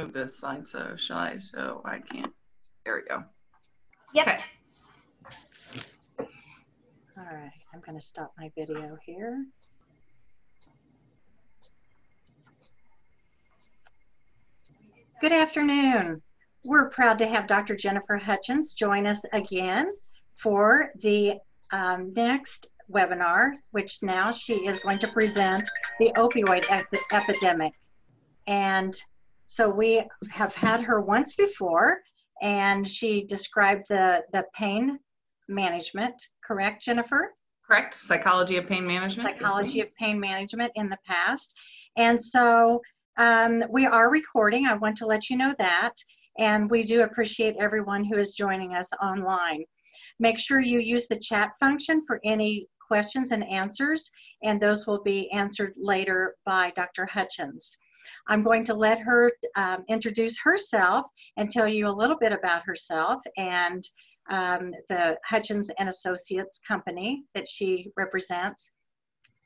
move this slide so shy so I can't. There we go. Yep. Okay. All right, I'm going to stop my video here. Good afternoon. We're proud to have Dr. Jennifer Hutchens join us again for the um, next webinar, which now she is going to present the opioid ep epidemic. And so we have had her once before, and she described the, the pain management, correct, Jennifer? Correct. Psychology of pain management. Psychology of pain management in the past. And so um, we are recording. I want to let you know that. And we do appreciate everyone who is joining us online. Make sure you use the chat function for any questions and answers, and those will be answered later by Dr. Hutchens. I'm going to let her um, introduce herself and tell you a little bit about herself and um, the Hutchens and Associates company that she represents.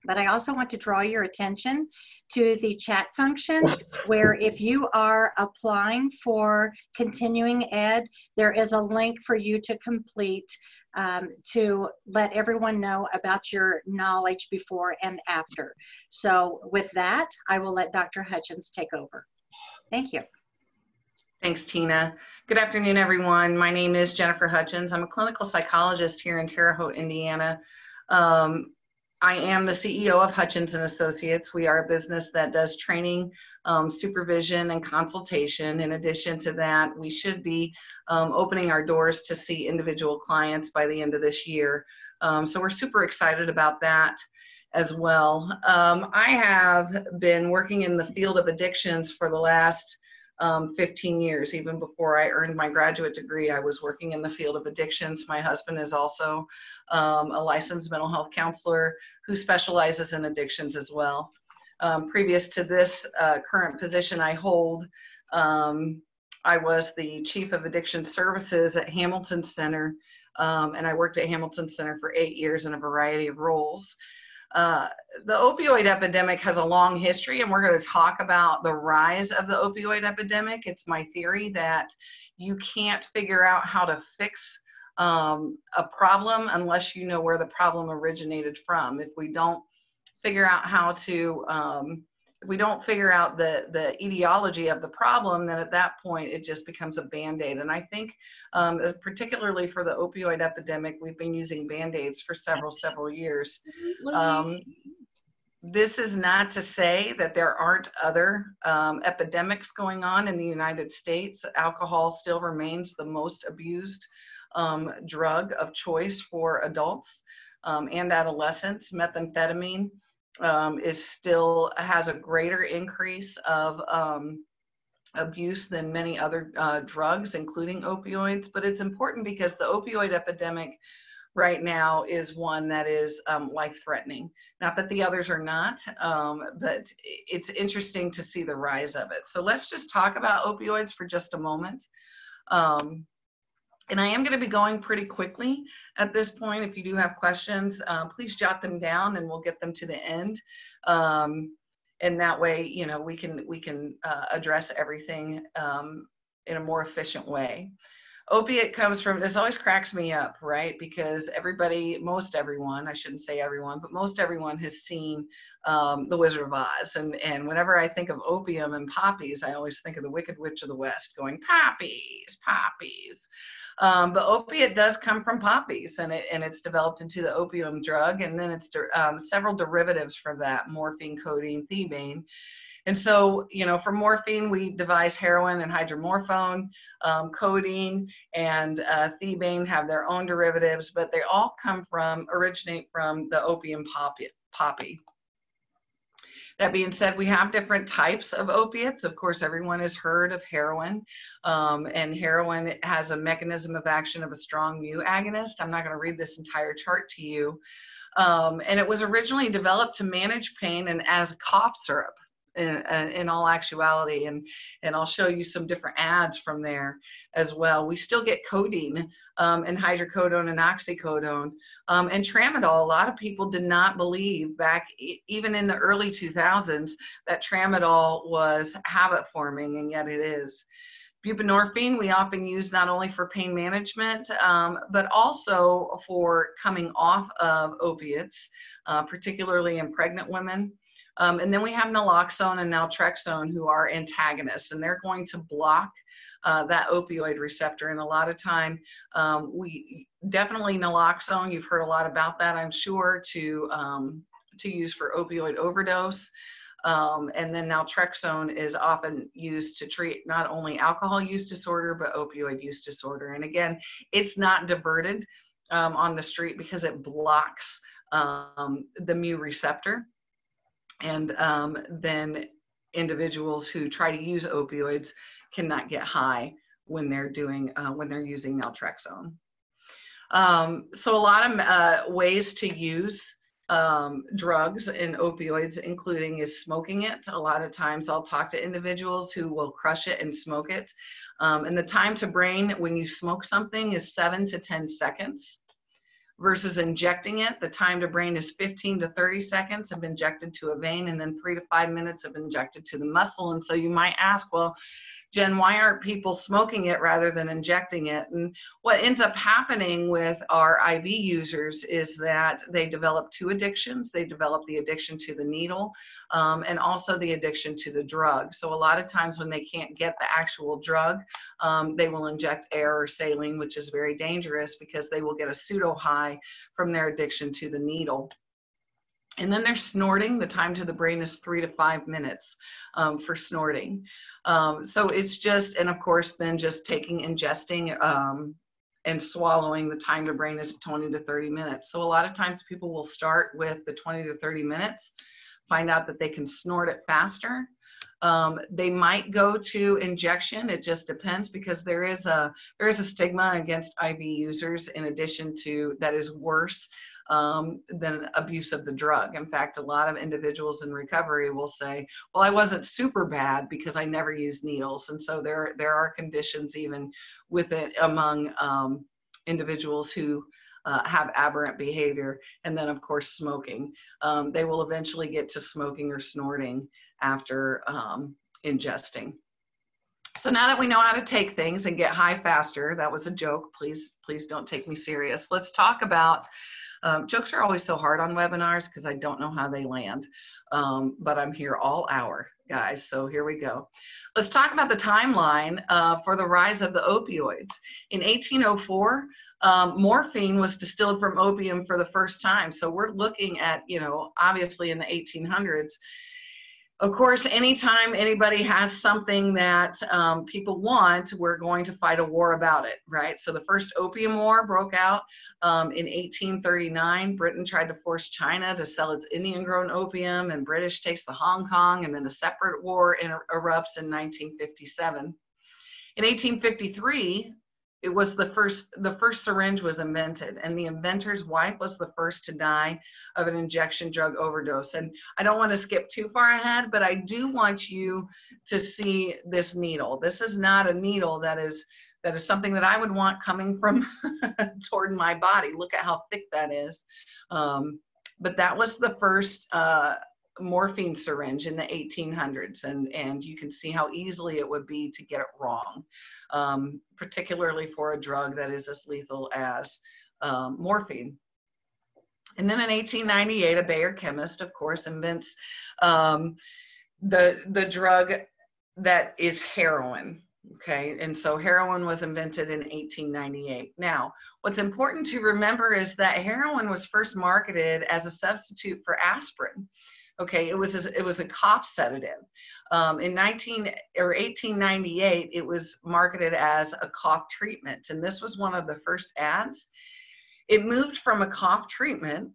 But I also want to draw your attention to the chat function where if you are applying for continuing ed, there is a link for you to complete um, to let everyone know about your knowledge before and after. So with that, I will let Dr. Hutchens take over. Thank you. Thanks, Tina. Good afternoon, everyone. My name is Jennifer Hutchens. I'm a clinical psychologist here in Terre Haute, Indiana. Um, I am the CEO of Hutchens and Associates. We are a business that does training, um, supervision, and consultation. In addition to that, we should be um, opening our doors to see individual clients by the end of this year. Um, so we're super excited about that as well. Um, I have been working in the field of addictions for the last um, 15 years. Even before I earned my graduate degree, I was working in the field of addictions. My husband is also um, a licensed mental health counselor who specializes in addictions as well. Um, previous to this uh, current position I hold, um, I was the chief of addiction services at Hamilton Center, um, and I worked at Hamilton Center for eight years in a variety of roles. Uh, the opioid epidemic has a long history, and we're going to talk about the rise of the opioid epidemic. It's my theory that you can't figure out how to fix um, a problem unless you know where the problem originated from. If we don't figure out how to um, we don't figure out the the etiology of the problem, then at that point it just becomes a band-aid. And I think, um, particularly for the opioid epidemic, we've been using band-aids for several several years. Um, this is not to say that there aren't other um, epidemics going on in the United States. Alcohol still remains the most abused um, drug of choice for adults um, and adolescents. Methamphetamine um, is still has a greater increase of um, abuse than many other uh, drugs, including opioids. But it's important because the opioid epidemic right now is one that is um, life threatening. Not that the others are not, um, but it's interesting to see the rise of it. So let's just talk about opioids for just a moment. Um, and I am going to be going pretty quickly at this point. If you do have questions, uh, please jot them down and we'll get them to the end. Um, and that way, you know, we can, we can uh, address everything um, in a more efficient way. Opiate comes from, this always cracks me up, right? Because everybody, most everyone, I shouldn't say everyone, but most everyone has seen um, The Wizard of Oz. And, and whenever I think of opium and poppies, I always think of the Wicked Witch of the West going, poppies, poppies. Um, but opiate does come from poppies, and it and it's developed into the opium drug, and then it's um, several derivatives from that: morphine, codeine, thebaine. And so, you know, for morphine, we devise heroin and hydromorphone. Um, codeine and uh, thebaine have their own derivatives, but they all come from, originate from the opium poppy. poppy. That being said, we have different types of opiates. Of course, everyone has heard of heroin, um, and heroin has a mechanism of action of a strong mu agonist. I'm not going to read this entire chart to you. Um, and it was originally developed to manage pain and as cough syrup. In, uh, in all actuality. And, and I'll show you some different ads from there as well. We still get codeine um, and hydrocodone and oxycodone um, and tramadol. A lot of people did not believe back even in the early 2000s that tramadol was habit forming, and yet it is. Buprenorphine we often use not only for pain management, um, but also for coming off of opiates, uh, particularly in pregnant women. Um, and then we have naloxone and naltrexone who are antagonists, and they're going to block uh, that opioid receptor. And a lot of time, um, we definitely naloxone. You've heard a lot about that, I'm sure, to um, to use for opioid overdose. Um, and then naltrexone is often used to treat not only alcohol use disorder, but opioid use disorder. And again, it's not diverted um, on the street because it blocks um, the mu receptor. And um, then individuals who try to use opioids cannot get high when they're doing, uh, when they're using naltrexone. Um, so a lot of uh, ways to use um, drugs and opioids, including is smoking it. A lot of times I'll talk to individuals who will crush it and smoke it. Um, and the time to brain when you smoke something is seven to 10 seconds versus injecting it. The time to brain is 15 to 30 seconds of injected to a vein and then three to five minutes of injected to the muscle. And so you might ask, well, Jen, why aren't people smoking it rather than injecting it? And what ends up happening with our IV users is that they develop two addictions. They develop the addiction to the needle um, and also the addiction to the drug. So a lot of times when they can't get the actual drug, um, they will inject air or saline, which is very dangerous because they will get a pseudo high from their addiction to the needle. And then they're snorting. The time to the brain is three to five minutes um, for snorting. Um, so it's just, and of course, then just taking, ingesting, um, and swallowing, the time to brain is 20 to 30 minutes. So a lot of times people will start with the 20 to 30 minutes, find out that they can snort it faster. Um, they might go to injection. It just depends because there is a there is a stigma against IV users. In addition to that, is worse um, than abuse of the drug. In fact, a lot of individuals in recovery will say, "Well, I wasn't super bad because I never used needles," and so there there are conditions even with it among um, individuals who uh, have aberrant behavior, and then of course smoking. Um, they will eventually get to smoking or snorting after um, ingesting. So now that we know how to take things and get high faster, that was a joke. Please, please don't take me serious. Let's talk about um, jokes are always so hard on webinars because I don't know how they land, um, but I'm here all hour, guys. So here we go. Let's talk about the timeline uh, for the rise of the opioids. In 1804, um, morphine was distilled from opium for the first time. So we're looking at, you know, obviously in the 1800s, of course, anytime anybody has something that um, people want, we're going to fight a war about it, right? So the first Opium War broke out um, in 1839. Britain tried to force China to sell its Indian-grown opium, and British takes the Hong Kong, and then a separate war erupts in 1957. In 1853, it was the first the first syringe was invented and the inventor's wife was the first to die of an injection drug overdose. And i don't want to skip too far ahead but i do want you to see this needle. This is not a needle that is that is something that i would want coming from toward my body. Look at how thick that is. Um, but that was the first uh, morphine syringe in the 1800s and and you can see how easily it would be to get it wrong um, particularly for a drug that is as lethal as um, morphine. And then in 1898 a bayer chemist of course invents um, the the drug that is heroin okay? And so heroin was invented in 1898 now what's important to remember is that heroin was first marketed as a substitute for aspirin Okay, it was a, it was a cough sedative. Um, in 19 or 1898, it was marketed as a cough treatment, and this was one of the first ads. It moved from a cough treatment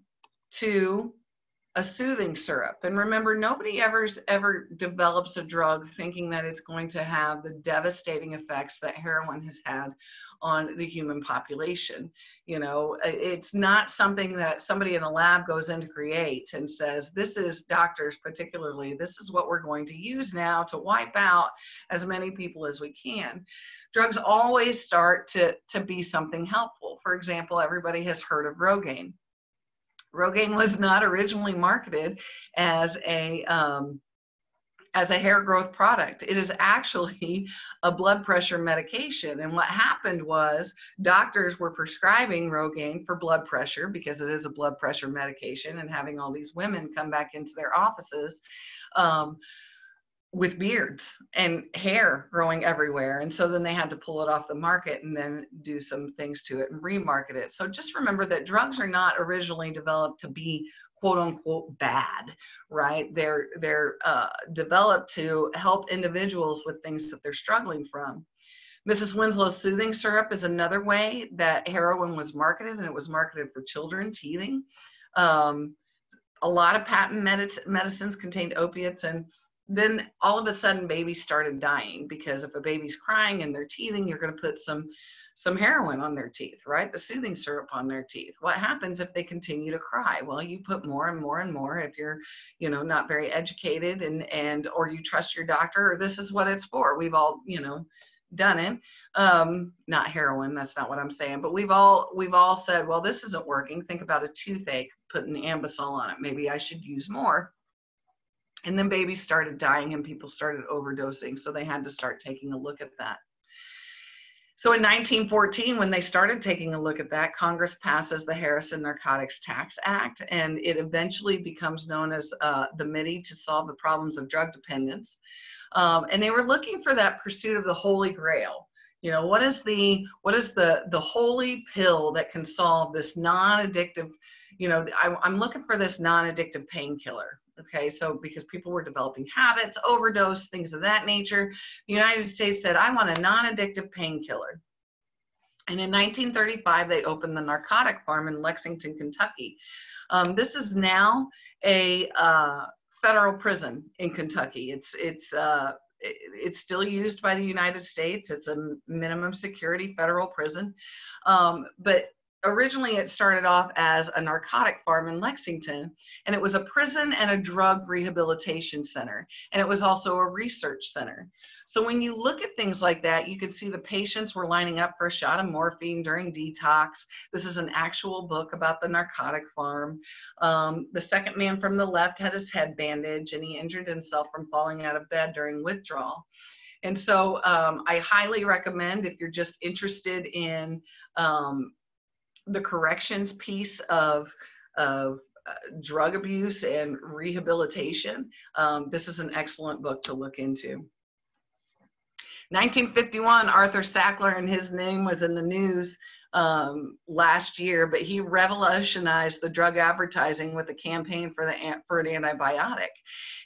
to a soothing syrup. And remember, nobody ever ever develops a drug thinking that it's going to have the devastating effects that heroin has had on the human population. You know, uh, it's not something that somebody in a lab goes in to create and says, this is doctors particularly, this is what we're going to use now to wipe out as many people as we can. Drugs always start to, to be something helpful. For example, everybody has heard of Rogaine Rogaine was not originally marketed as a um, as a hair growth product. It is actually a blood pressure medication. And what happened was doctors were prescribing Rogaine for blood pressure because it is a blood pressure medication and having all these women come back into their offices. Um, with beards and hair growing everywhere. And so then they had to pull it off the market and then do some things to it and remarket it. So just remember that drugs are not originally developed to be quote unquote bad, right? They're they're uh, developed to help individuals with things that they're struggling from. Mrs. Winslow's soothing syrup is another way that heroin was marketed, and it was marketed for children teething. Um, a lot of patent medicines contained opiates and then all of a sudden babies started dying because if a baby's crying and they're teething you're going to put some some heroin on their teeth right? The soothing syrup on their teeth. What happens if they continue to cry? Well you put more and more and more if you're you know not very educated and and or you trust your doctor or this is what it's for. We've all you know done it. Um not heroin that's not what i'm saying but we've all we've all said well this isn't working. Think about a toothache putting Anbesol on it. Maybe i should use more and then babies started dying and people started overdosing. So they had to start taking a look at that. So in 1914, when they started taking a look at that, Congress passes the Harrison Narcotics Tax Act, and it eventually becomes known as uh, the MIDI to solve the problems of drug dependence. Um, and they were looking for that pursuit of the holy grail. You know, what is the what is the the holy pill that can solve this non-addictive? You know, I, I'm looking for this non-addictive painkiller Okay, so because people were developing habits, overdose, things of that nature, the United States said, I want a non addictive painkiller. And in 1935, they opened the narcotic farm in Lexington, Kentucky. Um, this is now a uh, federal prison in Kentucky. It's it's uh, it's still used by the United States. It's a minimum security federal prison, um, but originally it started off as a narcotic farm in Lexington, and it was a prison and a drug rehabilitation center, and it was also a research center. So when you look at things like that, you could see the patients were lining up for a shot of morphine during detox. This is an actual book about the narcotic farm. Um, the second man from the left had his head bandaged, and he injured himself from falling out of bed during withdrawal. And so um, I highly recommend if you're just interested in um, the corrections piece of of uh, drug abuse and rehabilitation. Um, this is an excellent book to look into. 1951, Arthur Sackler and his name was in the news um, last year, but he revolutionized the drug advertising with a campaign for the for an antibiotic.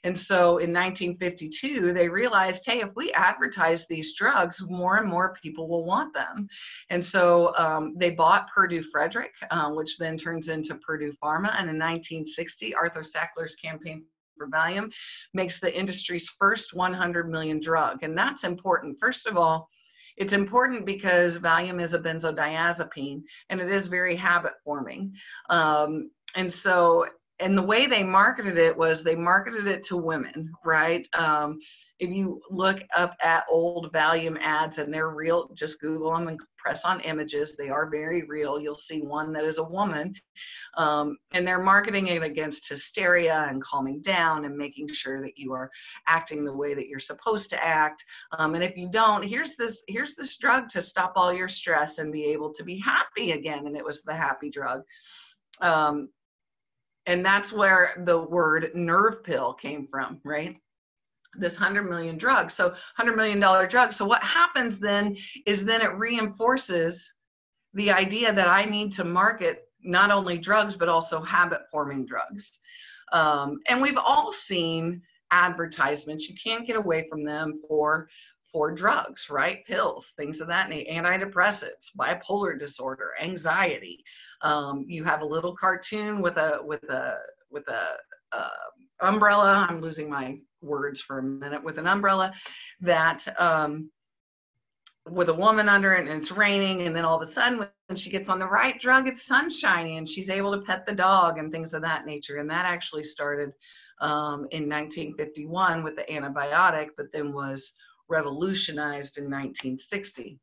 And so in 1952, they realized, hey, if we advertise these drugs, more and more people will want them. And so um, they bought Purdue Frederick, uh, which then turns into Purdue Pharma. And in 1960, Arthur Sackler's campaign for Valium makes the industry's first 100 million drug. And that's important. First of all, it's important because Valium is a benzodiazepine and it is very habit forming. Um, and so, and the way they marketed it was they marketed it to women, right? Um, if you look up at old Valium ads and they're real, just Google them and press on images. They are very real. You'll see one that is a woman, um, and they're marketing it against hysteria and calming down and making sure that you are acting the way that you're supposed to act. Um, and if you don't, here's this here's this drug to stop all your stress and be able to be happy again. And it was the happy drug. Um, and that's where the word nerve pill came from, right? This 100 million drug so 100 million dollar drug. So what happens then is then it reinforces the idea that i need to market not only drugs but also habit forming drugs. Um, and we've all seen advertisements. You can't get away from them for for drugs right? Pills things of that nature antidepressants bipolar disorder anxiety. Um, you have a little cartoon with a with a with a uh, umbrella. I'm losing my words for a minute with an umbrella that um, with a woman under it and it's raining and then all of a sudden when she gets on the right drug it's sunshiny and she's able to pet the dog and things of that nature. And that actually started um, in 1951 with the antibiotic but then was revolutionized in 1960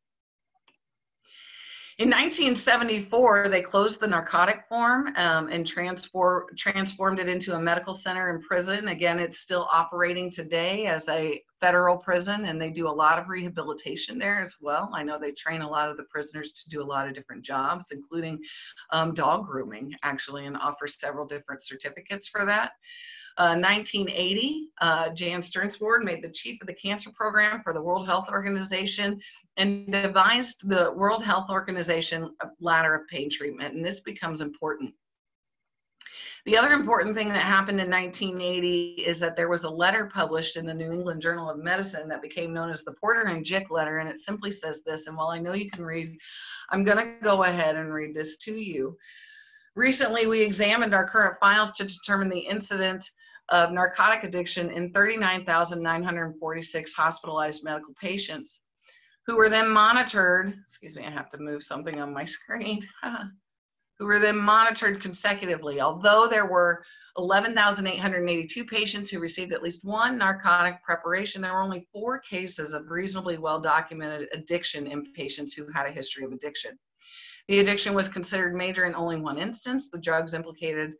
in 1974, they closed the narcotic form um, and transfor- transformed it into a medical center and prison. Again, it's still operating today as a federal prison, and they do a lot of rehabilitation there as well. I know they train a lot of the prisoners to do a lot of different jobs, including um, dog grooming, actually, and offer several different certificates for that. 1980, uh, uh, Jan Stjernswärd made the chief of the cancer program for the World Health Organization and devised the World Health Organization ladder of pain treatment, and this becomes important. The other important thing that happened in 1980 is that there was a letter published in the New England Journal of Medicine that became known as the Porter and Jick letter, and it simply says this. And while I know you can read, I'm going to go ahead and read this to you. Recently, we examined our current files to determine the incidence of narcotic addiction in 39,946 hospitalized medical patients who were then monitored. Excuse me, I have to move something on my screen. who were then monitored consecutively. Although there were 11,882 patients who received at least one narcotic preparation, there were only four cases of reasonably well documented addiction in patients who had a history of addiction. The addiction was considered major in only one instance. The drugs implicated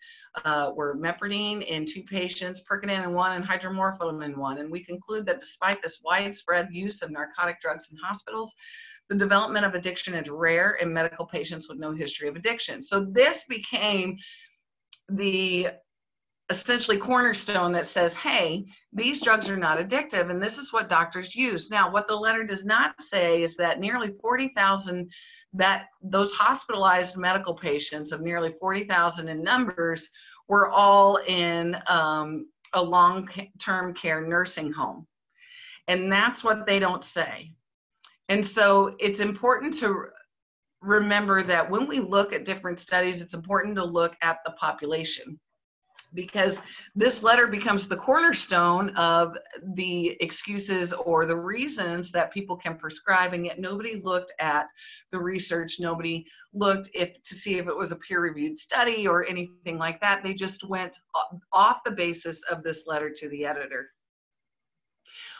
uh, were meperidine in two patients, Percodan in one, and hydromorphone in one. And we conclude that despite this widespread use of narcotic drugs in hospitals, the development of addiction is rare in medical patients with no history of addiction. So this became the essentially cornerstone that says, hey, these drugs are not addictive, and this is what doctors use. Now, what the letter does not say is that nearly 40,000 that those hospitalized medical patients of nearly 40,000 in numbers were all in um, a long-term care nursing home. And that's what they don't say. And so it's important to remember that when we look at different studies, it's important to look at the population because this letter becomes the cornerstone of the excuses or the reasons that people can prescribe and yet nobody looked at the research. Nobody looked if to see if it was a peer reviewed study or anything like that. They just went off the basis of this letter to the editor.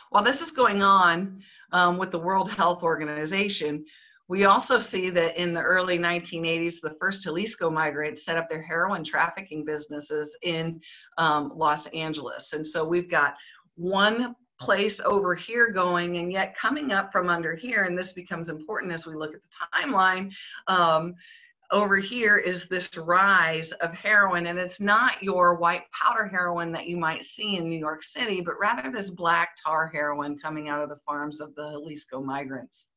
While this is going on um, with the world health organization we also see that in the early 1980s, the first Jalisco migrants set up their heroin trafficking businesses in um, Los Angeles. And so we've got one place over here going and yet coming up from under here, and this becomes important as we look at the timeline, um, over here is this rise of heroin and it's not your white powder heroin that you might see in New York City, but rather this black tar heroin coming out of the farms of the Jalisco migrants.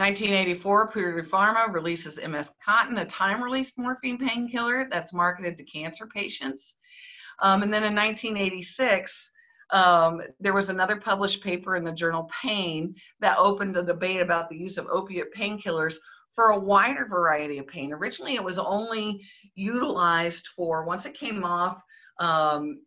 1984, Purdue Pharma releases MS Contin, a time-release morphine painkiller that's marketed to cancer patients. Um, and then in 1986, um, there was another published paper in the journal Pain that opened a debate about the use of opiate painkillers for a wider variety of pain. Originally, it was only utilized for once it came off um,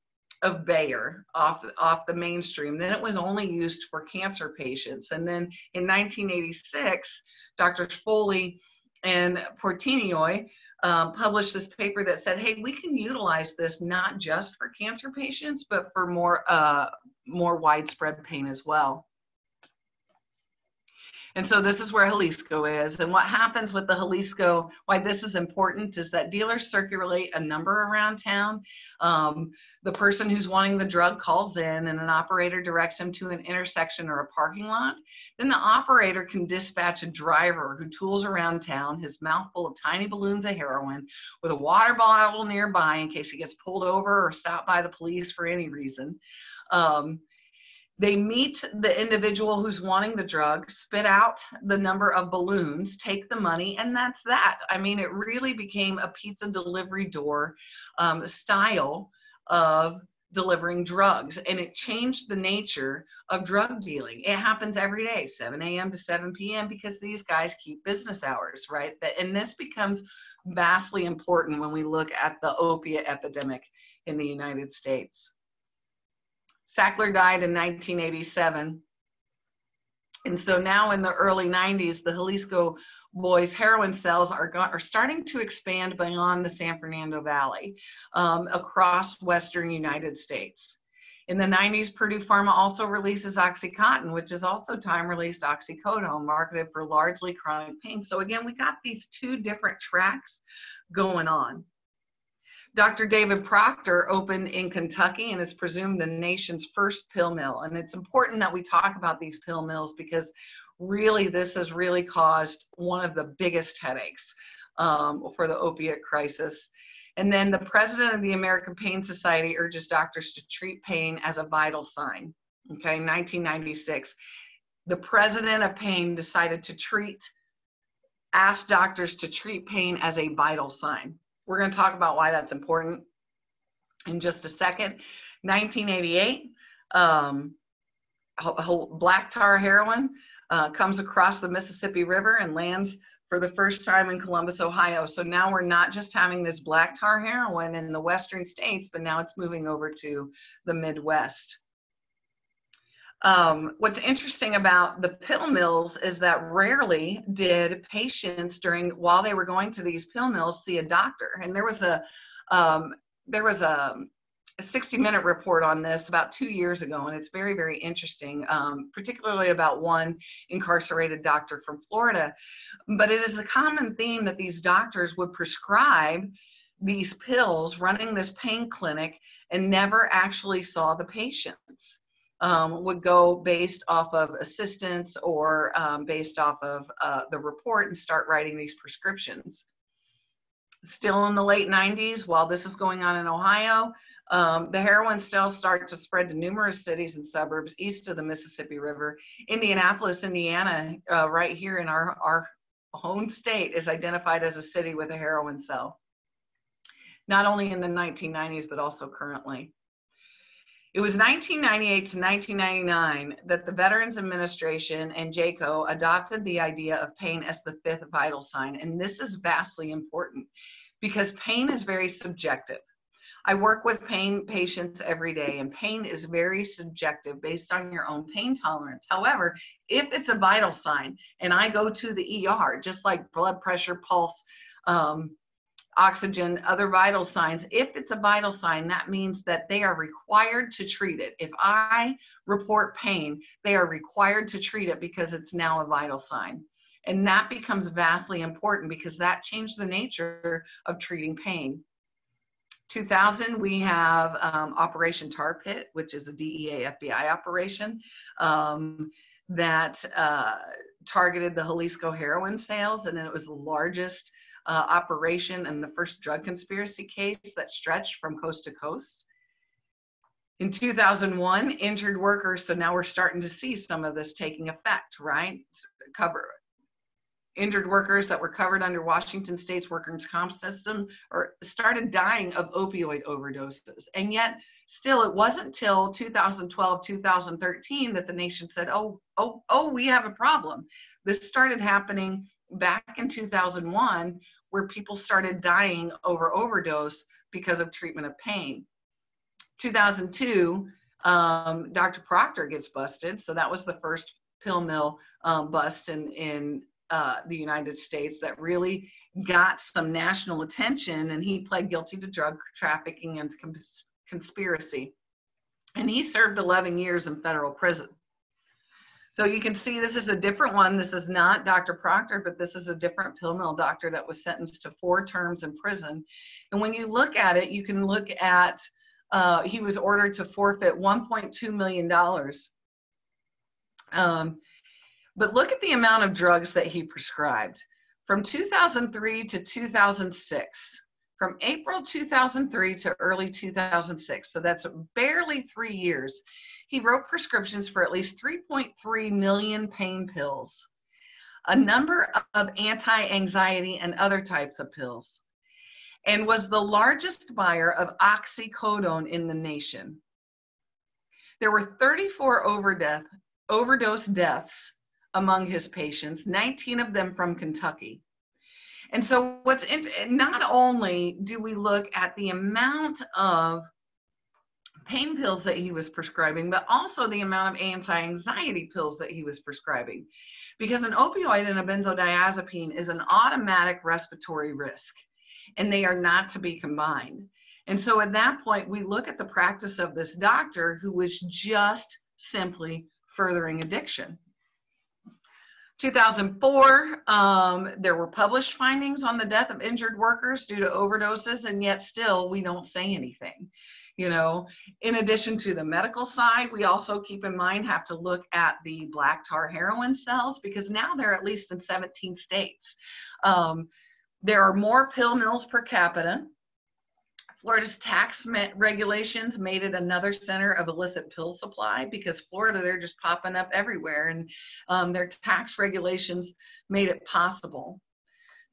of Bayer off, off the mainstream. Then it was only used for cancer patients. And then in 1986, Dr. Foley and Portenoy um, published this paper that said, hey, we can utilize this not just for cancer patients, but for more, uh, more widespread pain as well. And so this is where Jalisco is. And what happens with the Jalisco, why this is important is that dealers circulate a number around town. Um, the person who's wanting the drug calls in and an operator directs him to an intersection or a parking lot. Then the operator can dispatch a driver who tools around town, his mouth full of tiny balloons of heroin with a water bottle nearby in case he gets pulled over or stopped by the police for any reason. Um, they meet the individual who's wanting the drug, spit out the number of balloons, take the money, and that's that. I mean, it really became a pizza delivery door um, style of delivering drugs and it changed the nature of drug dealing it happens every day 7 a.m to 7 p.m because these guys keep business hours right and this becomes vastly important when we look at the opiate epidemic in the United States. Sackler died in 1987. And so now in the early 90s, the Jalisco boys heroin cells are, are starting to expand beyond the San Fernando Valley um, across Western United States. In the 90s, Purdue Pharma also releases Oxycontin, which is also time-released oxycodone, marketed for largely chronic pain. So again, we got these two different tracks going on. Dr. David Proctor opened in Kentucky and is presumed the nation's first pill mill. And it's important that we talk about these pill mills because really this has really caused one of the biggest headaches um, for the opiate crisis. And then the president of the American Pain Society urges doctors to treat pain as a vital sign. Okay, 1996. The president of pain decided to treat, ask doctors to treat pain as a vital sign. We're going to talk about why that's important in just a second. 1988, um, black tar heroin uh, comes across the Mississippi River and lands for the first time in Columbus, Ohio. So now we're not just having this black tar heroin in the western states, but now it's moving over to the Midwest. Um, what's interesting about the pill mills is that rarely did patients during while they were going to these pill mills see a doctor. And there was a um, there was a, a 60 minute report on this about two years ago, and it's very very interesting, um, particularly about one incarcerated doctor from Florida. But it is a common theme that these doctors would prescribe these pills, running this pain clinic, and never actually saw the patients um, would go based off of assistance or um, based off of uh, the report and start writing these prescriptions. Still in the late 90s, while this is going on in Ohio, um, the heroin still start to spread to numerous cities and suburbs east of the Mississippi River. Indianapolis, Indiana, uh, right here in our, our home state, is identified as a city with a heroin cell. Not only in the 1990s, but also currently. It was 1998 to 1999 that the Veterans Administration and JCAHO adopted the idea of pain as the fifth vital sign. And this is vastly important because pain is very subjective. I work with pain patients every day, and pain is very subjective based on your own pain tolerance. However, if it's a vital sign and I go to the ER, just like blood pressure, pulse, um, oxygen, other vital signs. If it's a vital sign, that means that they are required to treat it. If I report pain, they are required to treat it because it's now a vital sign. And that becomes vastly important because that changed the nature of treating pain. 2000, we have um, Operation Tar Pit, which is a DEA FBI operation um, that uh, targeted the Jalisco heroin sales, and it was the largest uh, operation and the first drug conspiracy case that stretched from coast to coast. In 2001, injured workers, so now we're starting to see some of this taking effect, right? Cover injured workers that were covered under Washington State's workers' comp system or started dying of opioid overdoses. And yet, still, it wasn't till 2012, 2013 that the nation said, oh, oh, oh, we have a problem. This started happening back in 2001 where people started dying over overdose because of treatment of pain. 2002, um, Dr. Proctor gets busted. So that was the first pill mill um, bust in, in uh, the United States that really got some national attention. And he pled guilty to drug trafficking and cons- conspiracy. And he served 11 years in federal prison. So you can see this is a different one. This is not Dr. Proctor, but this is a different pill mill doctor that was sentenced to four terms in prison. And when you look at it, you can look at, uh, he was ordered to forfeit $1.2 million. Um, but look at the amount of drugs that he prescribed. From 2003 to 2006, from April 2003 to early 2006, so that's barely three years, he wrote prescriptions for at least 3.3 million pain pills, a number of anti anxiety and other types of pills, and was the largest buyer of oxycodone in the nation. There were 34 overdeath, overdose deaths among his patients, 19 of them from Kentucky. And so, what's in, not only do we look at the amount of pain pills that he was prescribing, but also the amount of anti anxiety pills that he was prescribing. Because an opioid and a benzodiazepine is an automatic respiratory risk, and they are not to be combined. And so at that point, we look at the practice of this doctor who was just simply furthering addiction. 2004, um, there were published findings on the death of injured workers due to overdoses, and yet still we don't say anything. You know, in addition to the medical side, we also keep in mind have to look at the black tar heroin cells because now they're at least in 17 states. Um, there are more pill mills per capita. Florida's tax regulations made it another center of illicit pill supply because Florida, they're just popping up everywhere, and um, their tax regulations made it possible.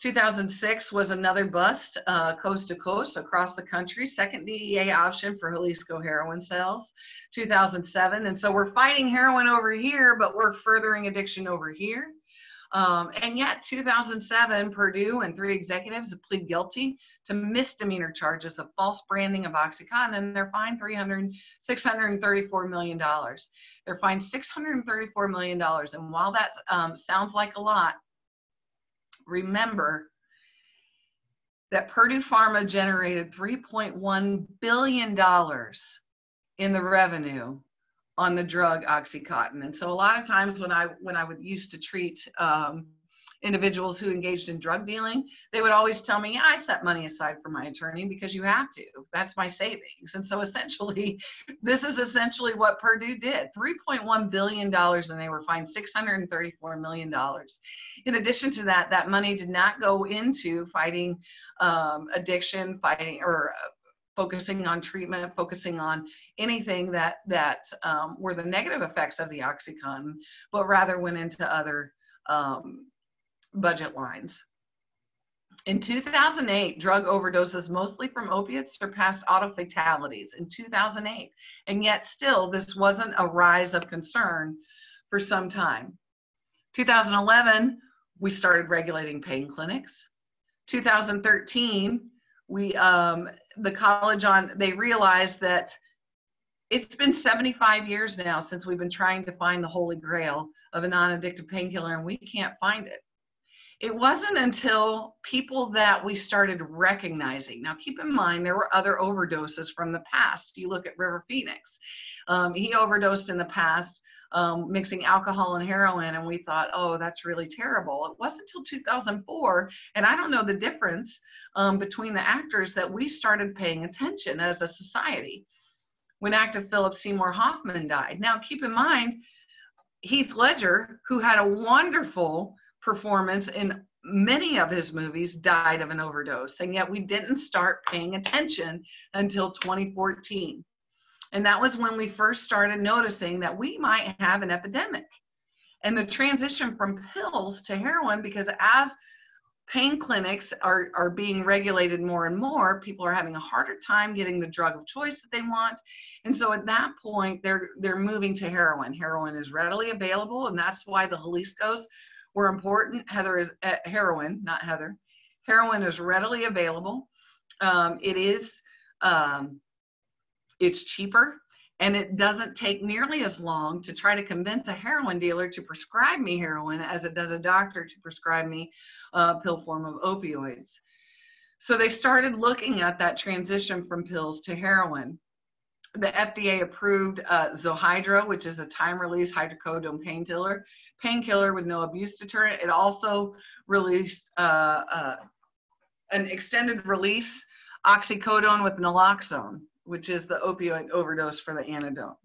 2006 was another bust, uh, coast to coast across the country, second DEA option for Jalisco heroin sales. 2007, and so we're fighting heroin over here, but we're furthering addiction over here. Um, and yet, 2007, Purdue and three executives plead guilty to misdemeanor charges of false branding of OxyContin, and they're fined 300, $634 million. They're fined $634 million. And while that um, sounds like a lot, remember that Purdue Pharma generated $3.1 billion in the revenue on the drug oxycontin. And so a lot of times when i when i would used to treat um, individuals who engaged in drug dealing they would always tell me yeah i set money aside for my attorney because you have to. That's my savings. And so essentially this is essentially what purdue did. 3.1 billion dollars and they were fined 634 million dollars. In addition to that that money did not go into fighting um, addiction fighting or focusing on treatment, focusing on anything that that um, were the negative effects of the OxyContin, but rather went into other um, budget lines. In 2008, drug overdoses, mostly from opiates, surpassed auto fatalities in 2008. And yet, still, this wasn't a rise of concern for some time. 2011, we started regulating pain clinics. 2013, we um, the college on they realized that it's been 75 years now since we've been trying to find the holy grail of a non-addictive painkiller and we can't find it it wasn't until people that we started recognizing. Now keep in mind there were other overdoses from the past. You look at river phoenix um, he overdosed in the past um, mixing alcohol and heroin and we thought oh that's really terrible. It wasn't until 2004 and i don't know the difference um, between the actors that we started paying attention as a society when actor philip seymour hoffman died. Now keep in mind heath ledger who had a wonderful performance in many of his movies died of an overdose and yet we didn't start paying attention until 2014 and that was when we first started noticing that we might have an epidemic. And the transition from pills to heroin, because as pain clinics are, are being regulated more and more, people are having a harder time getting the drug of choice that they want. And so at that point, they're they're moving to heroin. Heroin is readily available, and that's why the Jalisco's were important. Heather is uh, heroin, not Heather. Heroin is readily available. Um, it is um, it's cheaper and it doesn't take nearly as long to try to convince a heroin dealer to prescribe me heroin as it does a doctor to prescribe me a pill form of opioids. So they started looking at that transition from pills to heroin. The FDA approved uh, Zohydro, which is a time-release hydrocodone painkiller, painkiller with no abuse deterrent. It also released uh, uh, an extended release oxycodone with naloxone which is the opioid overdose for the antidote.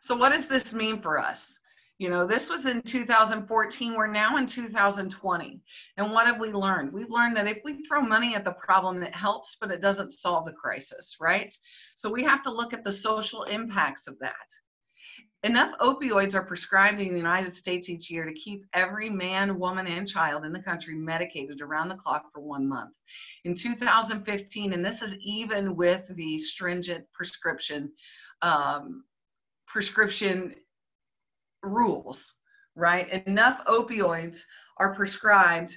So what does this mean for us? You know, this was in 2014. We're now in 2020. And what have we learned? We've learned that if we throw money at the problem, it helps, but it doesn't solve the crisis, right? So we have to look at the social impacts of that. Enough opioids are prescribed in the United States each year to keep every man, woman, and child in the country medicated around the clock for one month. In 2015, and this is even with the stringent prescription um, prescription rules, right? Enough opioids are prescribed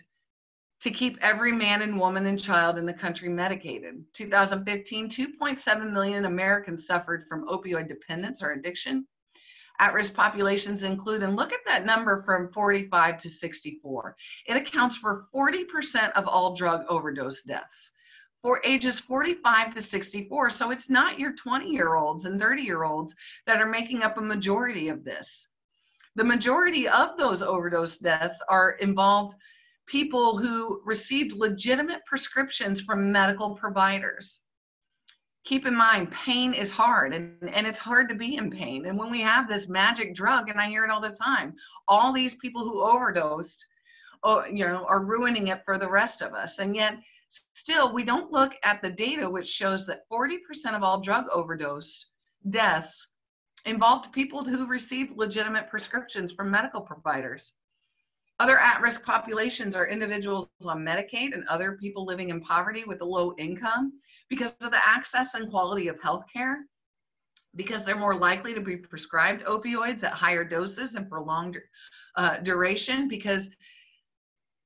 to keep every man and woman and child in the country medicated. 2015, 2.7 million Americans suffered from opioid dependence or addiction. At-risk populations include, and look at that number from 45 to 64. It accounts for 40% of all drug overdose deaths for ages 45 to 64. So it's not your 20 year olds and 30 year olds that are making up a majority of this. The majority of those overdose deaths are involved people who received legitimate prescriptions from medical providers. Keep in mind, pain is hard and, and it's hard to be in pain. And when we have this magic drug, and I hear it all the time, all these people who overdosed, oh, you know, are ruining it for the rest of us. And yet, still, we don't look at the data, which shows that 40% of all drug overdose deaths involved people who received legitimate prescriptions from medical providers. Other at-risk populations are individuals on Medicaid and other people living in poverty with a low income because of the access and quality of health care, because they're more likely to be prescribed opioids at higher doses and for long uh, duration because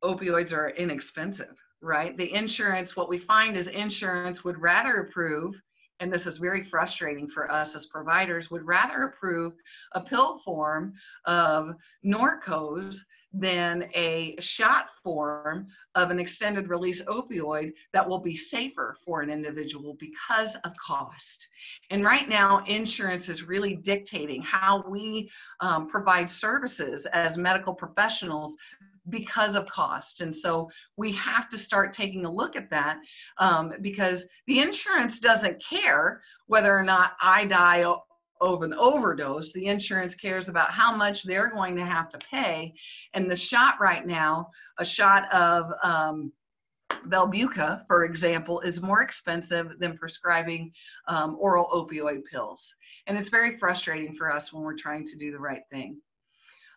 opioids are inexpensive, right? The insurance, what we find is insurance would rather approve and this is very frustrating for us as providers, would rather approve a pill form of Norcos than a shot form of an extended release opioid that will be safer for an individual because of cost. And right now, insurance is really dictating how we um, provide services as medical professionals because of cost. And so we have to start taking a look at that um, because the insurance doesn't care whether or not I die of an overdose, the insurance cares about how much they're going to have to pay. And the shot right now, a shot of um, Belbuca, for example, is more expensive than prescribing um, oral opioid pills. And it's very frustrating for us when we're trying to do the right thing.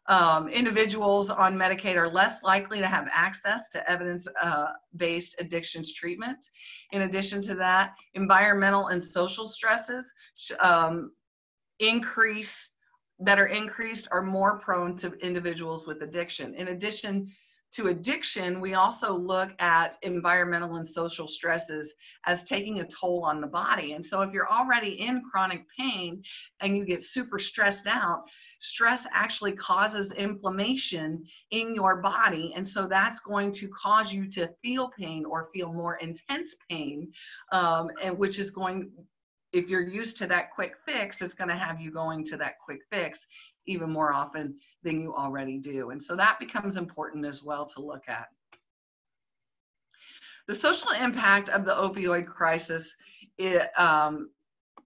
Um, individuals on Medicaid are less likely to have access to evidence uh, based addictions treatment. In addition to that, environmental and social stresses um, increase that are increased are more prone to individuals with addiction. In addition to addiction, we also look at environmental and social stresses as taking a toll on the body. And so, if you're already in chronic pain and you get super stressed out, stress actually causes inflammation in your body. And so, that's going to cause you to feel pain or feel more intense pain, um, and which is going if you're used to that quick fix, it's going to have you going to that quick fix even more often than you already do. And so that becomes important as well to look at. The social impact of the opioid crisis it, um,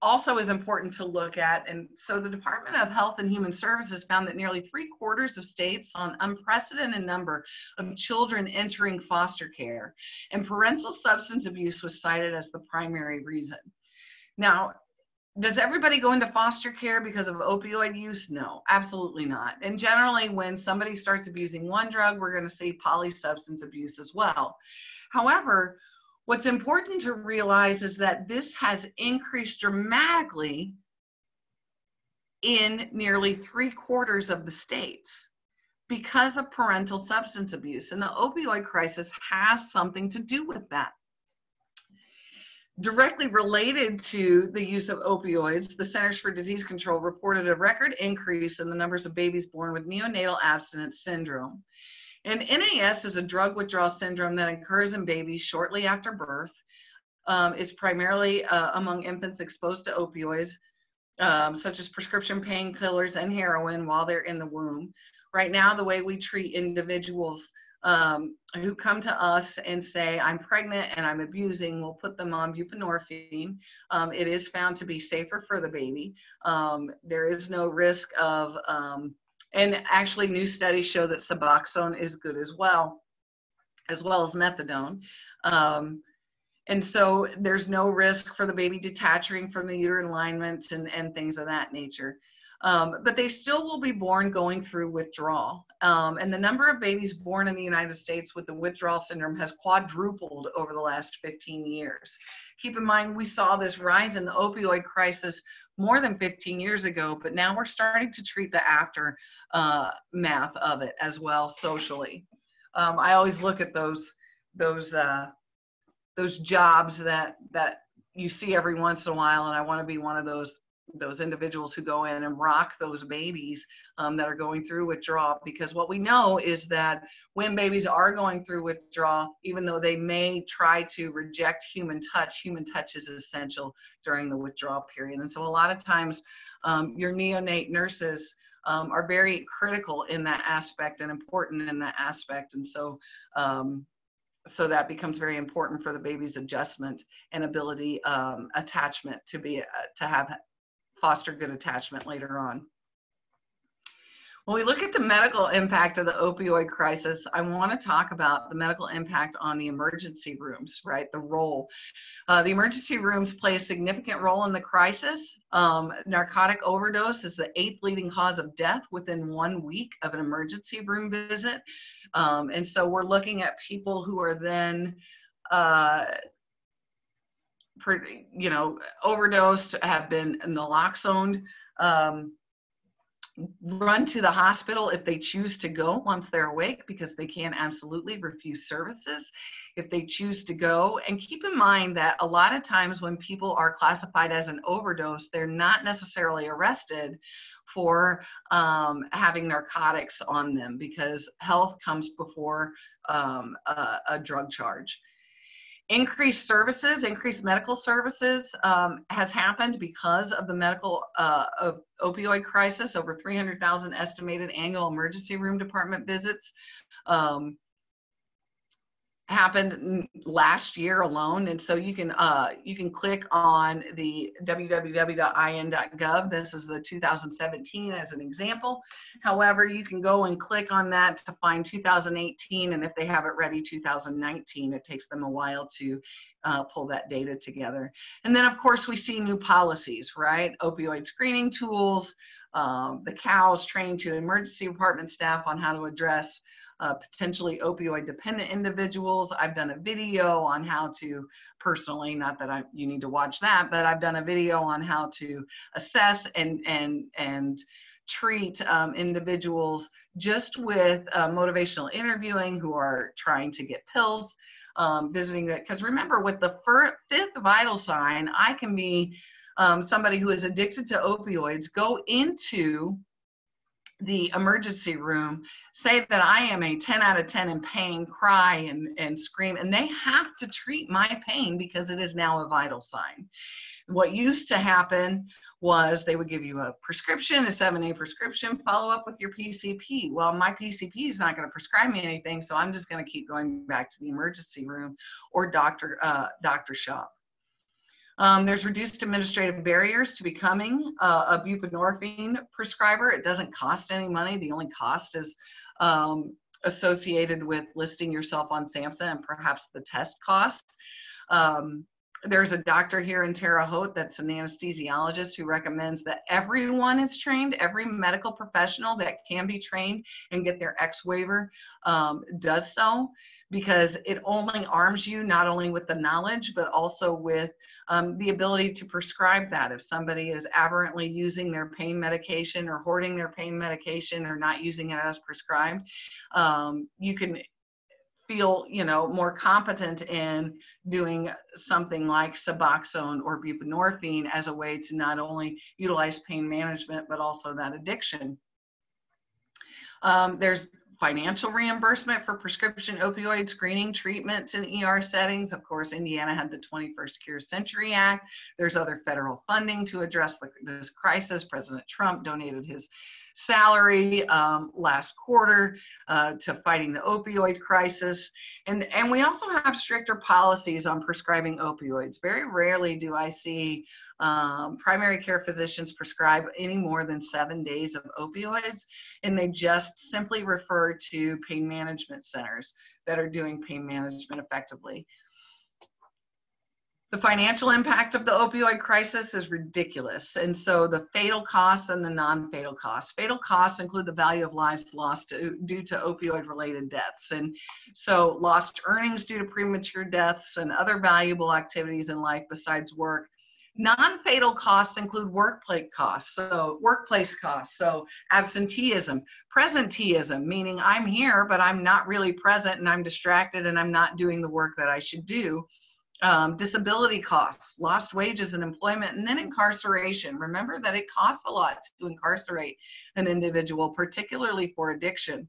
also is important to look at. And so the Department of Health and Human Services found that nearly three quarters of states saw an unprecedented number of children entering foster care, and parental substance abuse was cited as the primary reason. Now, does everybody go into foster care because of opioid use? No, absolutely not. And generally, when somebody starts abusing one drug, we're going to see polysubstance abuse as well. However, what's important to realize is that this has increased dramatically in nearly three quarters of the states because of parental substance abuse. And the opioid crisis has something to do with that. Directly related to the use of opioids, the Centers for Disease Control reported a record increase in the numbers of babies born with neonatal abstinence syndrome. And NAS is a drug withdrawal syndrome that occurs in babies shortly after birth. Um, it's primarily uh, among infants exposed to opioids, um, such as prescription painkillers and heroin while they're in the womb. Right now, the way we treat individuals um, who come to us and say, I'm pregnant and I'm abusing, we'll put them on buprenorphine. Um, it is found to be safer for the baby. Um, there is no risk of, um, and actually, new studies show that Suboxone is good as well, as well as methadone. Um, and so there's no risk for the baby detaching from the uterine alignments and, and things of that nature. Um, but they still will be born going through withdrawal. Um, and the number of babies born in the United States with the withdrawal syndrome has quadrupled over the last 15 years. Keep in mind, we saw this rise in the opioid crisis more than 15 years ago, but now we're starting to treat the aftermath uh, of it as well socially. Um, I always look at those those uh, those jobs that that you see every once in a while, and I want to be one of those those individuals who go in and rock those babies um, that are going through withdrawal because what we know is that when babies are going through withdrawal even though they may try to reject human touch human touch is essential during the withdrawal period. And so a lot of times um, your neonate nurses um, are very critical in that aspect and important in that aspect. And so um, so that becomes very important for the baby's adjustment and ability um, attachment to be uh, to have foster good attachment later on. When we look at the medical impact of the opioid crisis, I want to talk about the medical impact on the emergency rooms, right? The role. Uh, the emergency rooms play a significant role in the crisis. Um, narcotic overdose is the eighth leading cause of death within one week of an emergency room visit. Um, and so we're looking at people who are then uh, you know, overdosed, have been naloxone, um, run to the hospital if they choose to go once they're awake because they can absolutely refuse services if they choose to go. And keep in mind that a lot of times when people are classified as an overdose, they're not necessarily arrested for um, having narcotics on them because health comes before um, a, a drug charge increased services, increased medical services um, has happened because of the medical uh, of opioid crisis. Over 300,000 estimated annual emergency room department visits. Um, happened last year alone and so you can uh, you can click on the www.in.gov this is the 2017 as an example. However you can go and click on that to find 2018 and if they have it ready 2019 it takes them a while to uh, pull that data together. And then of course we see new policies right? Opioid screening tools um, the cows trained to emergency department staff on how to address uh, potentially opioid dependent individuals. I've done a video on how to personally, not that I, you need to watch that, but I've done a video on how to assess and, and, and treat um, individuals just with uh, motivational interviewing who are trying to get pills, um, visiting that. Because remember, with the fir- fifth vital sign, I can be um, somebody who is addicted to opioids, go into the emergency room say that I am a 10 out of 10 in pain, cry and, and scream, and they have to treat my pain because it is now a vital sign. What used to happen was they would give you a prescription, a 7A prescription, follow up with your PCP. Well, my PCP is not going to prescribe me anything, so I'm just going to keep going back to the emergency room or doctor uh, doctor shop. Um, there's reduced administrative barriers to becoming uh, a buprenorphine prescriber. It doesn't cost any money. The only cost is um, associated with listing yourself on SAMHSA and perhaps the test cost. Um, there's a doctor here in Terre Haute that's an anesthesiologist who recommends that everyone is trained, every medical professional that can be trained and get their X waiver um, does so because it only arms you not only with the knowledge but also with um, the ability to prescribe that. If somebody is aberrantly using their pain medication or hoarding their pain medication or not using it as prescribed um, you can feel you know more competent in doing something like suboxone or buprenorphine as a way to not only utilize pain management but also that addiction. Um, there's financial reimbursement for prescription opioid screening treatments in ER settings. Of course, Indiana had the 21st Cure Century Act. There's other federal funding to address the, this crisis. President Trump donated his salary um, last quarter uh, to fighting the opioid crisis. And, and we also have stricter policies on prescribing opioids. Very rarely do I see um, primary care physicians prescribe any more than seven days of opioids, and they just simply refer to pain management centers that are doing pain management effectively. The financial impact of the opioid crisis is ridiculous. And so the fatal costs and the non fatal costs. Fatal costs include the value of lives lost to, due to opioid related deaths. And so lost earnings due to premature deaths and other valuable activities in life besides work Non-fatal costs include workplace costs, so workplace costs, so absenteeism, presenteeism, meaning I'm here, but I'm not really present and I'm distracted and I'm not doing the work that I should do. Um, disability costs, lost wages and employment, and then incarceration. Remember that it costs a lot to incarcerate an individual, particularly for addiction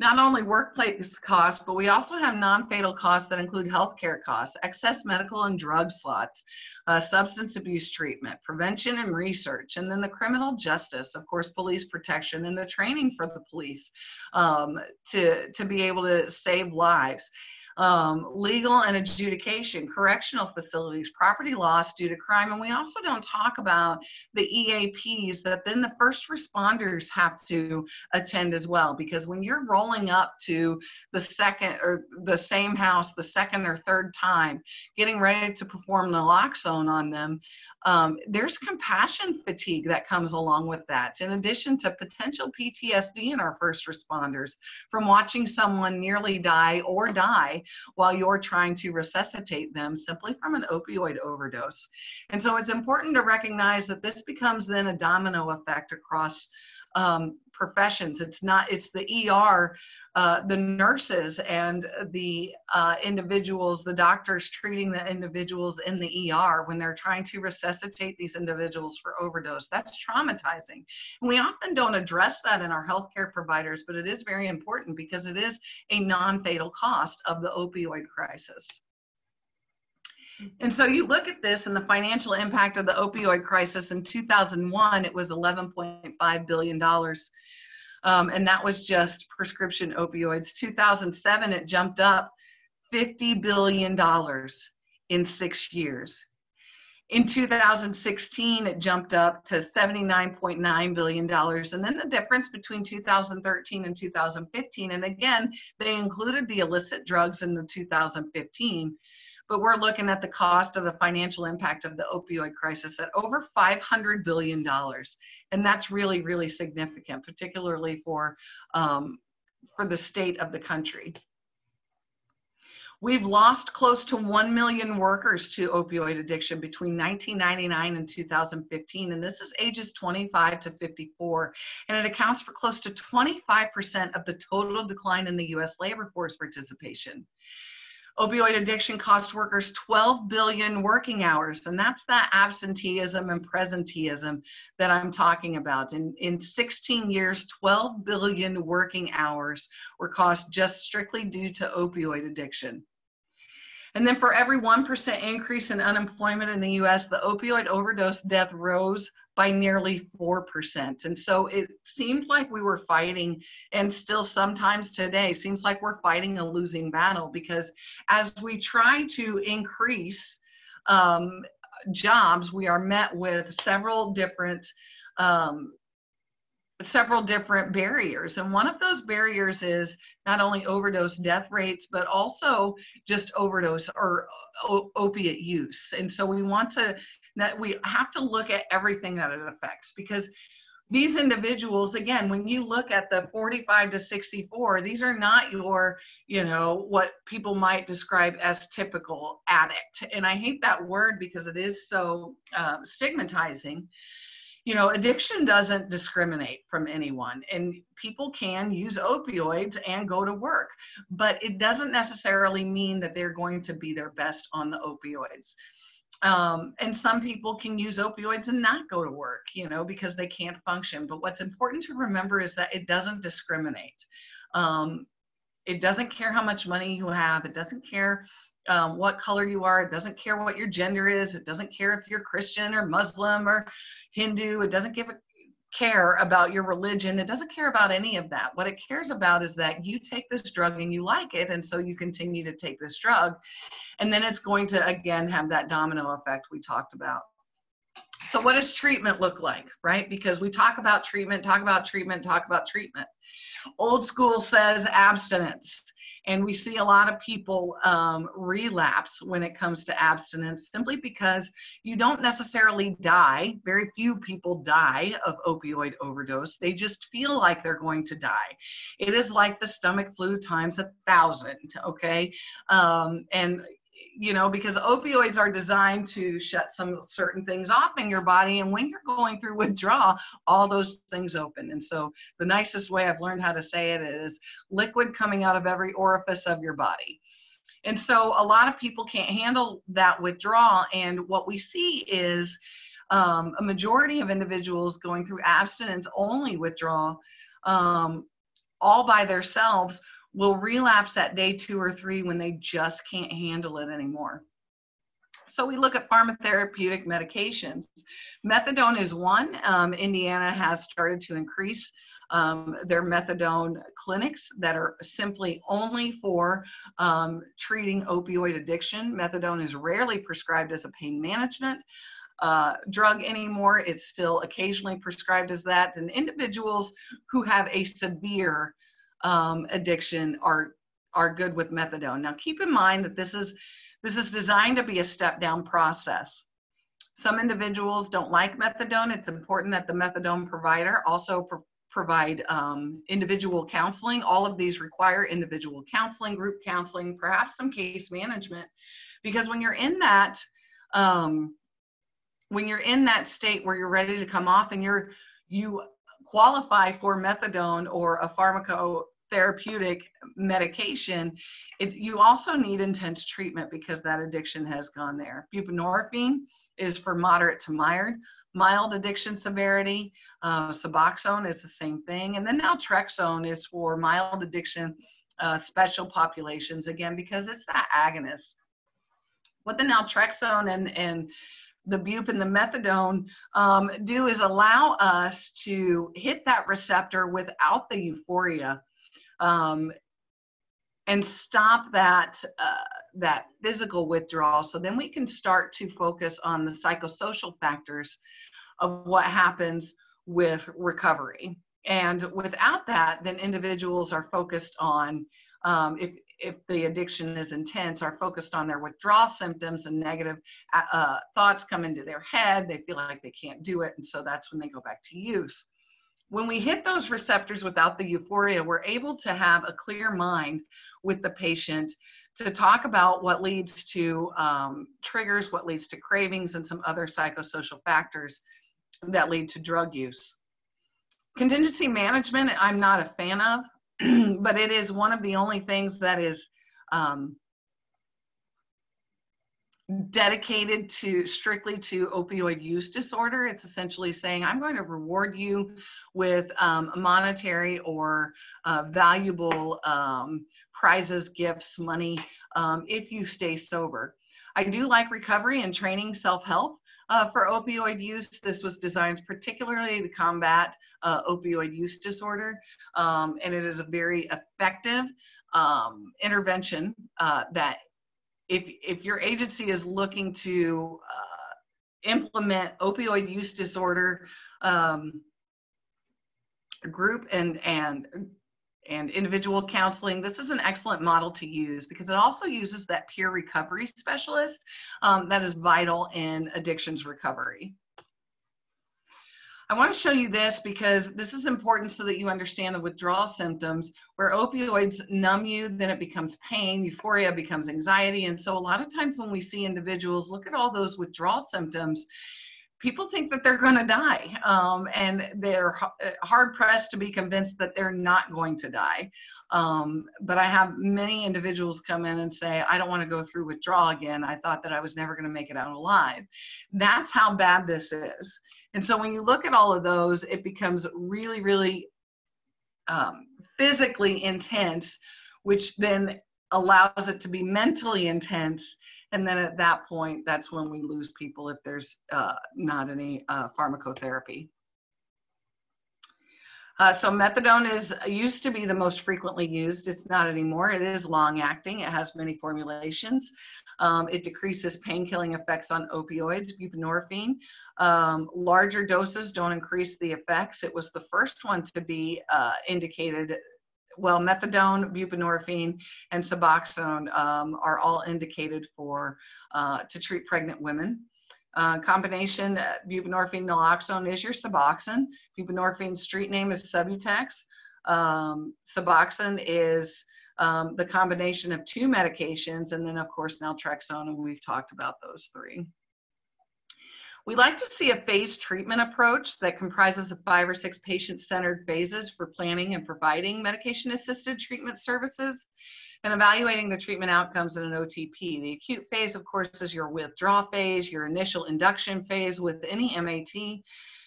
not only workplace costs, but we also have non-fatal costs that include healthcare costs, excess medical and drug slots, uh, substance abuse treatment, prevention and research, and then the criminal justice, of course, police protection and the training for the police um, to, to be able to save lives um, legal and adjudication, correctional facilities, property loss due to crime. And we also don't talk about the EAPs that then the first responders have to attend as well. Because when you're rolling up to the second or the same house the second or third time, getting ready to perform naloxone on them, um, there's compassion fatigue that comes along with that. In addition to potential PTSD in our first responders from watching someone nearly die or die while you're trying to resuscitate them simply from an opioid overdose. And so it's important to recognize that this becomes then a domino effect across um, professions. It's not, it's the ER, uh, the nurses and the uh, individuals, the doctors treating the individuals in the ER when they're trying to resuscitate these individuals for overdose. That's traumatizing. And we often don't address that in our healthcare providers, but it is very important because it is a non fatal cost of the opioid crisis. And so you look at this and the financial impact of the opioid crisis in 2001, it was $11.5 billion. Um, and that was just prescription opioids. 2007, it jumped up $50 billion in six years. In 2016, it jumped up to $79.9 billion. And then the difference between 2013 and 2015, and again, they included the illicit drugs in the 2015 but we're looking at the cost of the financial impact of the opioid crisis at over $500 billion. And that's really, really significant, particularly for, um, for the state of the country. We've lost close to 1 million workers to opioid addiction between 1999 and 2015, and this is ages 25 to 54, and it accounts for close to 25% of the total decline in the US labor force participation opioid addiction cost workers 12 billion working hours and that's that absenteeism and presenteeism that i'm talking about. In, in 16 years 12 billion working hours were cost just strictly due to opioid addiction. And then for every 1% increase in unemployment in the US, the opioid overdose death rose by nearly 4%. And so it seemed like we were fighting, and still sometimes today seems like we're fighting a losing battle because as we try to increase um, jobs, we are met with several different um, several different barriers. And one of those barriers is not only overdose death rates, but also just overdose or opiate use. And so we want to, we have to look at everything that it affects because these individuals again when you look at the 45 to 64 these are not your you know what people might describe as typical addict and i hate that word because it is so uh, stigmatizing you know, addiction doesn't discriminate from anyone, and people can use opioids and go to work, but it doesn't necessarily mean that they're going to be their best on the opioids. Um, and some people can use opioids and not go to work, you know, because they can't function. But what's important to remember is that it doesn't discriminate. Um, it doesn't care how much money you have. It doesn't care um, what color you are. It doesn't care what your gender is. It doesn't care if you're Christian or Muslim or Hindu. It doesn't give a care about your religion. It doesn't care about any of that. What it cares about is that you take this drug and you like it, and so you continue to take this drug. And then it's going to, again, have that domino effect we talked about. So, what does treatment look like, right? Because we talk about treatment, talk about treatment, talk about treatment. Old school says abstinence. And we see a lot of people um, relapse when it comes to abstinence simply because you don't necessarily die. Very few people die of opioid overdose. They just feel like they're going to die. It is like the stomach flu times a thousand, okay? Um, and you know, because opioids are designed to shut some certain things off in your body. And when you're going through withdrawal, all those things open. And so the nicest way I've learned how to say it is liquid coming out of every orifice of your body. And so a lot of people can't handle that withdrawal. And what we see is um, a majority of individuals going through abstinence only withdrawal um, all by themselves will relapse at day two or three when they just can't handle it anymore. So we look at pharmacotherapeutic medications. Methadone is one. Um, Indiana has started to increase um, their methadone clinics that are simply only for um, treating opioid addiction. Methadone is rarely prescribed as a pain management. Uh, drug anymore. It's still occasionally prescribed as that. And individuals who have a severe um, addiction are are good with methadone. Now keep in mind that this is this is designed to be a step down process. Some individuals don't like methadone. It's important that the methadone provider also pro provide um, individual counseling. All of these require individual counseling, group counseling, perhaps some case management, because when you're in that um, when you're in that state where you're ready to come off and you're you qualify for methadone or a pharmacotherapeutic medication, it, you also need intense treatment because that addiction has gone there. Buprenorphine is for moderate to mild, mild addiction severity. Uh, Suboxone is the same thing. And then naltrexone is for mild addiction uh, special populations, again, because it's that agonist. What the naltrexone and, and the bup and the methadone um, do is allow us to hit that receptor without the euphoria um, and stop that uh, that physical withdrawal. So then we can start to focus on the psychosocial factors of what happens with recovery. And without that then individuals are focused on um, if if the addiction is intense, are focused on their withdrawal symptoms and negative uh, uh, thoughts come into their head. They feel like they can't do it. And so that's when they go back to use. When we hit those receptors without the euphoria, we're able to have a clear mind with the patient to talk about what leads to um, triggers, what leads to cravings, and some other psychosocial factors that lead to drug use. Contingency management, I'm not a fan of. but it is one of the only things that is um, dedicated to strictly to opioid use disorder. It's essentially saying, I'm going to reward you with um, monetary or uh, valuable um, prizes, gifts, money um, if you stay sober. I do like recovery and training self help. Uh, for opioid use, this was designed particularly to combat uh, opioid use disorder, um, and it is a very effective um, intervention uh, that if, if your agency is looking to uh, implement opioid use disorder um, group and, and and individual counseling. This is an excellent model to use because it also uses that peer recovery specialist um, that is vital in addictions recovery. I want to show you this because this is important so that you understand the withdrawal symptoms where opioids numb you, then it becomes pain, euphoria becomes anxiety. And so a lot of times when we see individuals look at all those withdrawal symptoms, people think that they're going to die um, and they're uh, hard pressed to be convinced that they're not going to die. Um, but i have many individuals come in and say i don't want to go through withdrawal again. I thought that i was never going to make it out alive. That's how bad this is. And so when you look at all of those it becomes really really um, physically intense which then allows it to be mentally intense and then at that point, that's when we lose people if there's uh, not any uh, pharmacotherapy. Uh, so methadone is used to be the most frequently used. It's not anymore. It is long acting. It has many formulations. Um, it decreases pain killing effects on opioids, buprenorphine. Um, larger doses don't increase the effects. It was the first one to be uh, indicated well, methadone, buprenorphine, and Suboxone um, are all indicated for uh, to treat pregnant women. Uh, combination uh, buprenorphine naloxone is your Suboxone. Buprenorphine's street name is Subutex. Um, Suboxone is um, the combination of two medications, and then of course naltrexone, and we've talked about those three. We like to see a phased treatment approach that comprises of five or six patient-centered phases for planning and providing medication-assisted treatment services and evaluating the treatment outcomes in an OTP. The acute phase, of course, is your withdrawal phase, your initial induction phase with any MAT.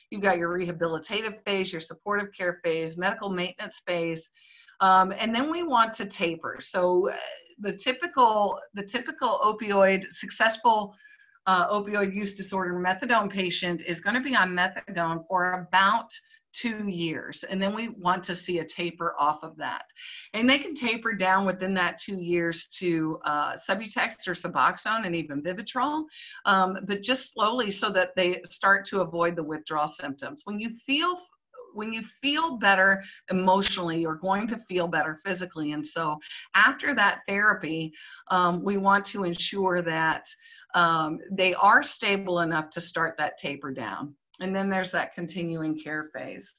You've got your rehabilitative phase, your supportive care phase, medical maintenance phase, um, and then we want to taper. So uh, the typical, the typical opioid successful uh, opioid use disorder methadone patient is going to be on methadone for about two years. And then we want to see a taper off of that. And they can taper down within that two years to uh, Subutex or Suboxone and even Vivitrol, um, but just slowly so that they start to avoid the withdrawal symptoms. When you feel when you feel better emotionally, you're going to feel better physically. And so after that therapy, um, we want to ensure that um, they are stable enough to start that taper down. And then there's that continuing care phase.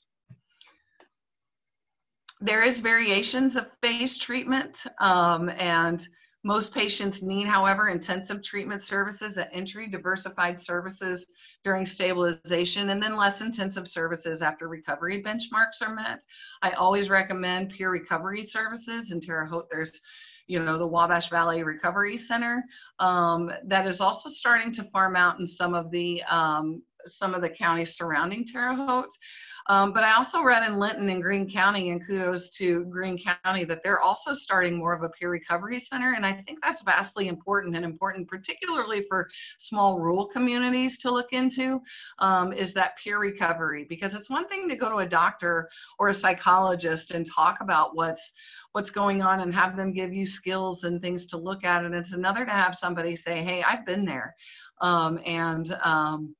There is variations of phase treatment um, and most patients need, however, intensive treatment services at entry, diversified services during stabilization, and then less intensive services after recovery benchmarks are met. I always recommend peer recovery services. In Terre Haute, there's you know, the Wabash Valley Recovery Center um, that is also starting to farm out in some of the um, some of the counties surrounding Terre Haute. Um, but I also read in Linton and Greene County, and kudos to Greene County, that they're also starting more of a peer recovery center. And I think that's vastly important and important, particularly for small rural communities to look into, um, is that peer recovery. Because it's one thing to go to a doctor or a psychologist and talk about what's what's going on and have them give you skills and things to look at. And it's another to have somebody say, hey, I've been there. Um, and um,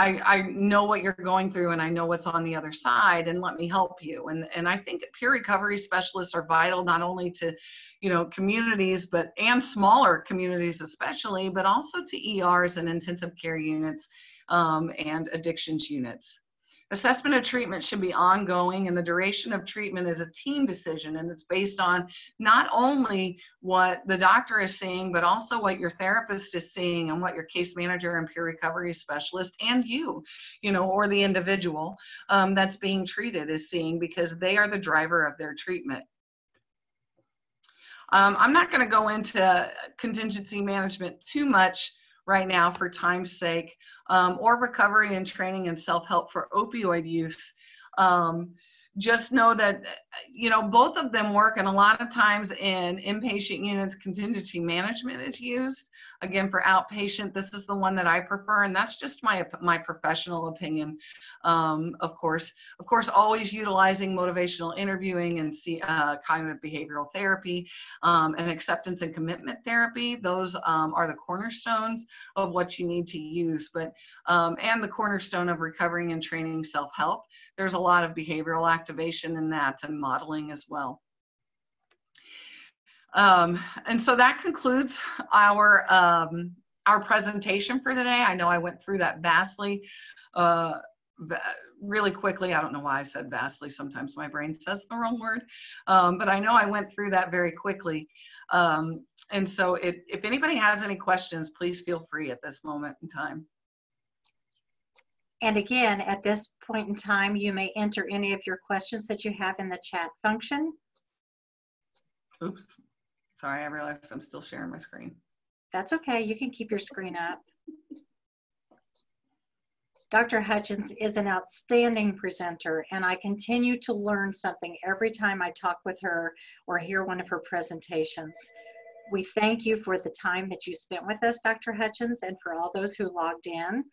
I, I know what you're going through and I know what's on the other side and let me help you. And, and I think peer recovery specialists are vital not only to, you know, communities, but and smaller communities especially, but also to ERs and intensive care units um, and addictions units. Assessment of treatment should be ongoing and the duration of treatment is a team decision and it's based on not only what the doctor is seeing, but also what your therapist is seeing and what your case manager and peer recovery specialist and you, you know, or the individual um, that's being treated is seeing because they are the driver of their treatment. Um, I'm not going to go into contingency management too much right now for time's sake, um, or recovery and training and self-help for opioid use. Um, just know that you know both of them work and a lot of times in inpatient units contingency management is used again for outpatient. This is the one that i prefer and that's just my my professional opinion. Um, of course of course always utilizing motivational interviewing and see, uh, cognitive behavioral therapy um, and acceptance and commitment therapy. Those um, are the cornerstones of what you need to use but um, and the cornerstone of recovering and training self-help there's a lot of behavioral activation in that and modeling as well. Um, and so that concludes our um, our presentation for today. I know I went through that vastly, uh, really quickly. I don't know why I said vastly. Sometimes my brain says the wrong word, um, but I know I went through that very quickly. Um, and so if, if anybody has any questions, please feel free at this moment in time. And again, at this point in time, you may enter any of your questions that you have in the chat function. Oops. Sorry, I realized I'm still sharing my screen. That's okay. You can keep your screen up. Dr. Hutchens is an outstanding presenter, and I continue to learn something every time I talk with her or hear one of her presentations. We thank you for the time that you spent with us, Dr. Hutchens, and for all those who logged in.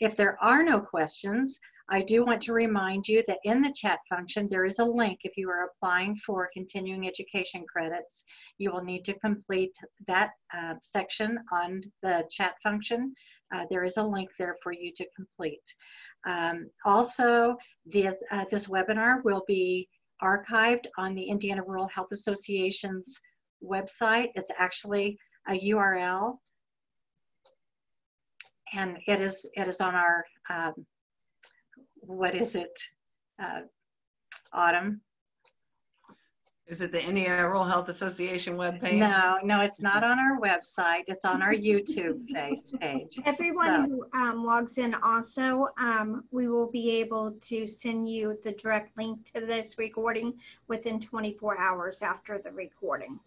If there are no questions, I do want to remind you that in the chat function, there is a link if you are applying for continuing education credits. You will need to complete that uh, section on the chat function. Uh, there is a link there for you to complete. Um, also, this, uh, this webinar will be archived on the Indiana Rural Health Association's website. It's actually a URL and it is it is on our um, what is it uh, autumn Is it the Indiana Rural Health Association webpage? No, no, it's not on our website. It's on our YouTube face page. Everyone So- who um, logs in also, um, we will be able to send you the direct link to this recording within 24 hours after the recording.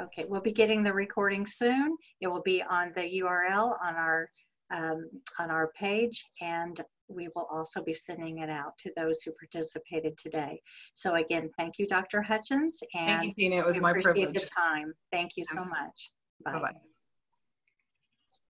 Okay, we'll be getting the recording soon. It will be on the URL on our um, on our page, and we will also be sending it out to those who participated today. So again, thank you, Dr. Hutchens, And Thank you, Tina. It was my privilege. the time. Thank you so much. Bye-bye.